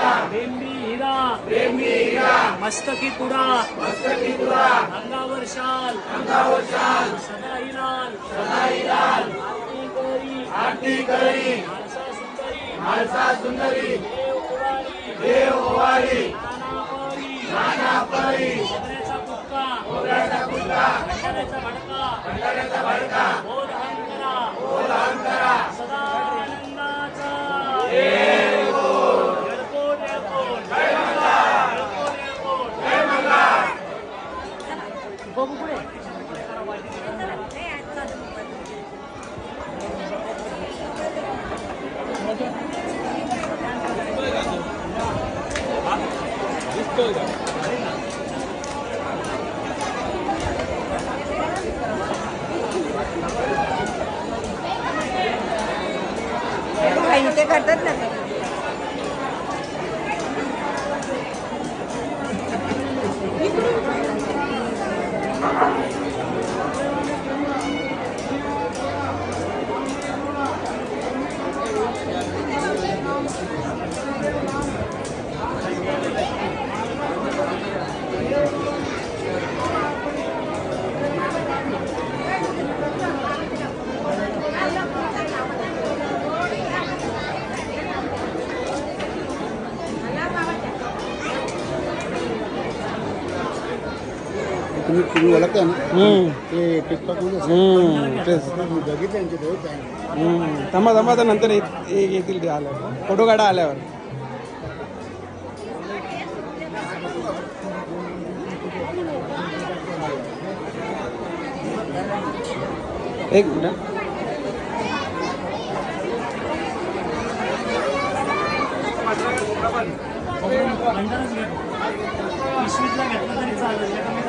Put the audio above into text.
करकोटा बेंबी हिरा मस्तकी तुडा अंगावर शाल सदा हिलाल आरती करी म्हाळसा सुंदरी. देव ओवाळी नाना परी खोबऱ्याचा कुटका. भंडाऱ्याचा भडका. बोध अहंकरा ते करतात ना. तुम्ही तुम्ही ओळखता ना ते टिकटॉक मध्ये तेच मी बघितलं त्यांचे दोन channel. हम्म. थांबा थांबा आता नंतर येत- ये- येतील ते आल्यावर फोटो काढा आल्यावर एक मिनिट भंडारच घेतो पिशवीतला घेतला तरी चालेल कमी त्याला पाऊस